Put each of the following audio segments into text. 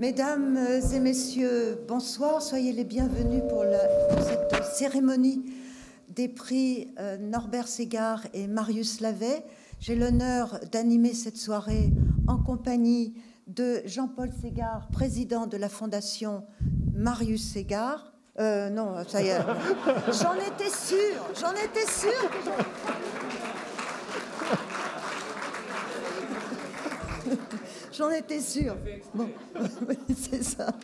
Mesdames et messieurs, bonsoir. Soyez les bienvenus pour, cette cérémonie des prix euh, Norbert Ségard et Marius Lavet. J'ai l'honneur d'animer cette soirée en compagnie de Jean-Paul Ségard, président de la Fondation Marius Ségard. Euh, non, ça y est. J'en étais sûre, j'en étais sûre. J'en étais sûre. Bon, c'est ça.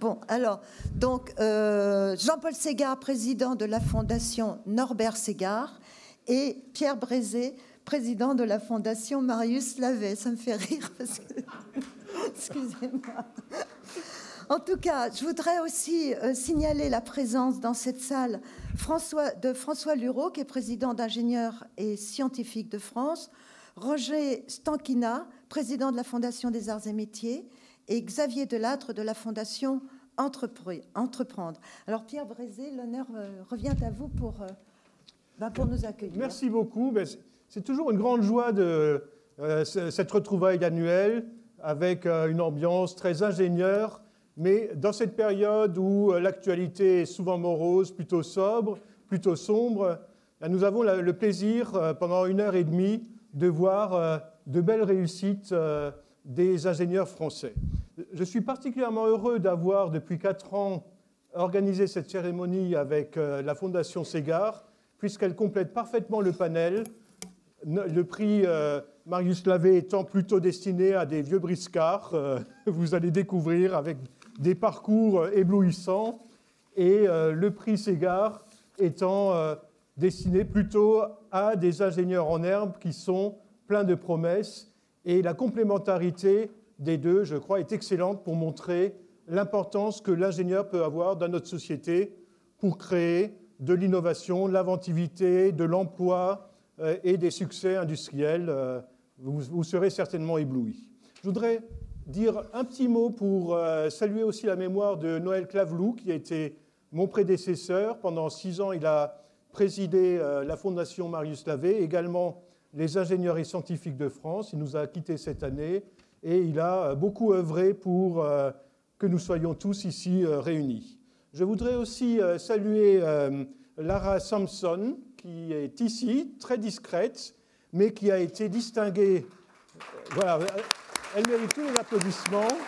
Bon, alors, donc, euh, Jean-Paul Ségard, président de la Fondation Norbert Ségard, et Pierre Brézé, président de la Fondation Marius Lavet. Ça me fait rire parce que. Excusez-moi. En tout cas, je voudrais aussi euh, signaler la présence dans cette salle de François Lureau, qui est président d'ingénieurs et scientifiques de France, Roger Stankina, président de la Fondation des Arts et Métiers, et Xavier Delattre de la Fondation Entreprendre. Alors Pierre Brézé, l'honneur euh, revient à vous pour, euh, ben, pour nous accueillir. Merci beaucoup. Ben, c'est toujours une grande joie de euh, cette retrouvaille annuelle avec une ambiance très ingénieure, mais dans cette période où l'actualité est souvent morose, plutôt sobre, plutôt sombre, ben, nous avons le plaisir pendant une heure et demie de voir de belles réussites euh, des ingénieurs français. Je suis particulièrement heureux d'avoir, depuis quatre ans, organisé cette cérémonie avec euh, la Fondation Ségard, puisqu'elle complète parfaitement le panel. Le prix euh, Marius Lavé étant plutôt destiné à des vieux briscards, vous allez découvrir avec des parcours éblouissants, et le prix Ségard étant destiné plutôt à des ingénieurs en herbe qui sont plein de promesses, et la complémentarité des deux, je crois, est excellente pour montrer l'importance que l'ingénieur peut avoir dans notre société pour créer de l'innovation, de l'inventivité, de l'emploi euh, et des succès industriels. Euh, vous, serez certainement éblouis. Je voudrais dire un petit mot pour euh, saluer aussi la mémoire de Noël Claveloup, qui a été mon prédécesseur. Pendant six ans, il a présidé la Fondation Marius Lavé, également les ingénieurs et scientifiques de France. Il nous a quittés cette année et il a beaucoup œuvré pour euh, que nous soyons tous ici euh, réunis. Je voudrais aussi euh, saluer Lara Sampson, qui est ici, très discrète, mais qui a été distinguée. Voilà, elle mérite tous les applaudissements.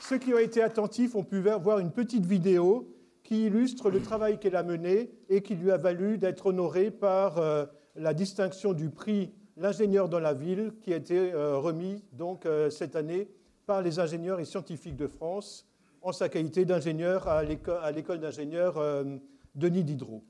Ceux qui ont été attentifs ont pu voir une petite vidéo qui illustre le travail qu'elle a mené et qui lui a valu d'être honorée par euh, la distinction du prix L'ingénieur dans la ville, qui a été euh, remis donc euh, cette année par les ingénieurs et scientifiques de France en sa qualité d'ingénieur à l'école d'ingénieurs Denis Diderot.